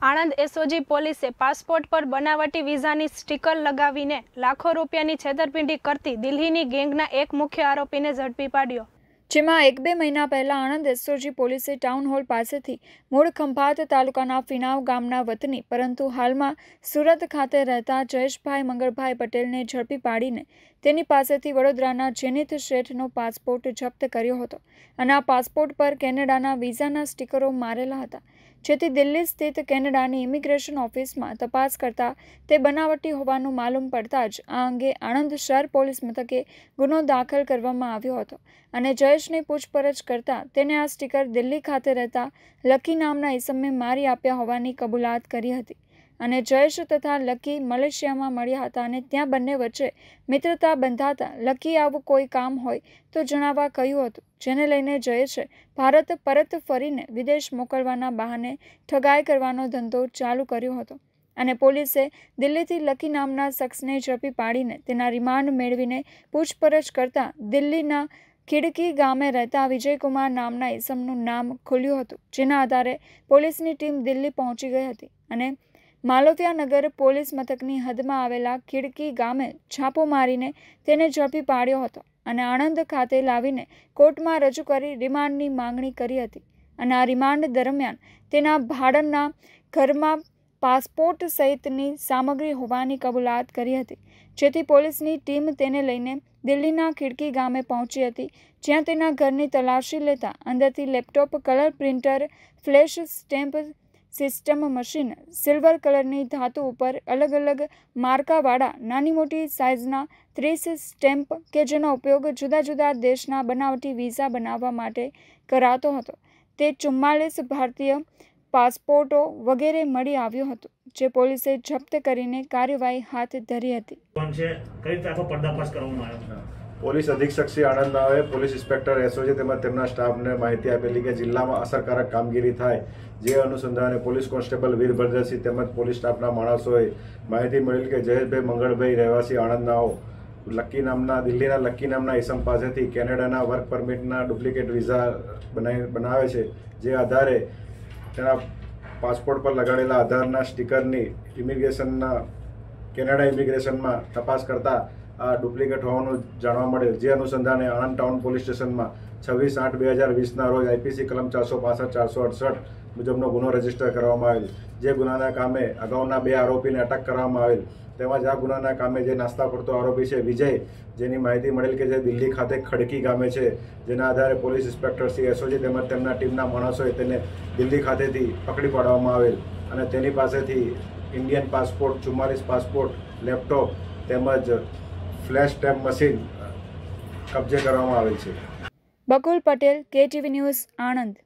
Anand SOG પોલીસે passport પર બનાવટી વિઝાની સ્ટીકર લગાવીને લાખો રૂપિયાની છેતરપિંડી કરતી દિલ્હીની ગેંગના એક મુખ્ય આરોપીને ઝડપી પાડ્યો. જેમાં એક બે મહિના પહેલા આણંદ એસઓજી પોલીસે ટાઉન હોલ પાસેથી મૂળ ખંભાત તાલુકાના ફિનાવ ગામના વતની, પરંતુ હાલમાં સુરત ખાતે રહેતા જયેશભાઈ મંગળભાઈ પટેલને ઝડપી પાડીને તેની પાસેથી વડોદરાના જેનિત શેઠનો પાસપોર્ટ જપ્ત કર્યો હતો અને આ પાસપોર્ટ પર કેનેડાના વિઝાના સ્ટીકરો મારેલા હતા. જેથી દિલ્હી સ્થિત કેનેડાની ઇમિગ્રેશન ઓફિસમાં તપાસ કરતા તે બનાવટી હોવાનું માલુમ પડતા જ આ અંગે આણંદ શહેર પોલીસ મથકે ગુનો દાખલ કરવામાં આવ્યો હતો અને જયેશની પૂછપરછ કરતા તેને આ સ્ટીકર દિલ્હી ખાતે રહેતા લકી નામના ઇસમે મારી આપ્યા હોવાની કબૂલાત કરી હતી. અને જયેશ તથા લકી મલેશિયામાં મળ્યા હતા અને ત્યાં બંને વચ્ચે મિત્રતા બંધાતા, લકી આવું કોઈ કામ હોય તો જણાવવા કહ્યું હતું, જેને લઈને જયેશે ભારત પરત ફરીને વિદેશ મોકલવાના બહાને ઠગાઈ કરવાનો ધંધો ચાલુ કર્યો હતો અને પોલીસે દિલ્હીથી લકી નામના શખ્સને ઝડપી પાડીને તેના રિમાન્ડ મેળવીને પૂછપરછ કરતા દિલ્હીના ખીડકી ગામે રહેતા વિજયકુમાર નામના ઈસમનું નામ ખુલ્યું હતું, જેના આધારે પોલીસની ટીમ દિલ્હી પહોંચી ગઈ હતી અને માલવિયાનગર પોલીસ મથકની હદમાં આવેલા ખીડકી ગામે છાપો મારીને તેને ઝડપી પાડ્યો હતો અને આણંદ ખાતે લાવીને કોર્ટમાં રજૂ કરી રિમાન્ડની માંગણી કરી હતી. અને આ રિમાન્ડ દરમિયાન તેના ભાડણના ઘરમાં પાસપોર્ટ સહિતની સામગ્રી હોવાની કબૂલાત કરી હતી. જેથી પોલીસની ટીમ તેને લઈને દિલ્હીના ખીડકી ગામે પહોંચી હતી, જ્યાં તેના ઘરની તલાશી લેતા અંદરથી laptop, colour printer, flash stamp system machine silver કલરની ધાતુ ઉપર અલગ અલગ માર્કાવાળા નાની મોટી સાઇઝના ત્રીસ સ્ટેમ્પ કે જેનો ઉપયોગ જુદા જુદા દેશના બનાવટી વિઝા બનાવવા માટે કરાતો હતો. તે ચુમ્માલીસ ભારતીય પાસપોર્ટો વગેરે મળી આવ્યું હતું. જે પોલીસે જપ્ત કરીને કાર્યવાહી હાથ ધરી હતી. પોલીસ અધિક્ષક શ્રી આણંદ નાવે પોલીસ ઇન્સ્પેક્ટર એસઓજી તેમજ તેમના સ્ટાફને માહિતી આપેલી કે જિલ્લામાં અસરકારક કામગીરી થાય જે અનુસંધાને પોલીસ કોન્સ્ટેબલ વીરભદ્રસિંહ તેમજ પોલીસ સ્ટાફના માણસોએ માહિતી મળેલ કે જયેશભાઈ મંગળભાઈ રહેવાસી આણંદ આણંદનાઓ લક્કી નામના દિલ્હીના લક્કી નામના ઈસમ પાસેથી કેનેડાના વર્ક પરમિટના ડુપ્લિકેટ વિઝા બનાવી બનાવે છે. જે આધારે તેના પાસપોર્ટ પર લગાડેલા આધારના સ્ટીકરની ઇમિગ્રેશનના કેનેડા ઇમિગ્રેશનમાં તપાસ કરતા આ ડુપ્લિકેટ હોવાનું જાણવા મળેલ. જે અનુસંધાને આણંદ ટાઉન પોલીસ સ્ટેશનમાં છવ્વીસ આઠ બે હજાર વીસના રોજ આઈપીસી કલમ ચારસો પાસઠ, ચારસો અડસઠ મુજબનો ગુનો રજિસ્ટર કરવામાં આવેલ. જે ગુનાના કામે અગાઉના બે આરોપીને અટક કરવામાં આવેલ. તેમજ આ ગુનાના કામે જે નાસ્તા પડતો આરોપી છે વિજય, જેની માહિતી મળેલ કે જે દિલ્હી ખાતે ખડકી ગામે છે. જેના આધારે પોલીસ ઇન્સ્પેક્ટર શ્રી એસઓજી તેમજ તેમના ટીમના માણસોએ તેને દિલ્હી ખાતેથી પકડી પાડવામાં આવેલ. અને તેની પાસેથી ઇન્ડિયન પાસપોર્ટ, ચુમ્માલીસ પાસપોર્ટ, લેપટોપ તેમજ ફ્લેશ ટેપ મશીન કબજે કરવામાં આવેલ છે. Bakul Patel KTV news Anand.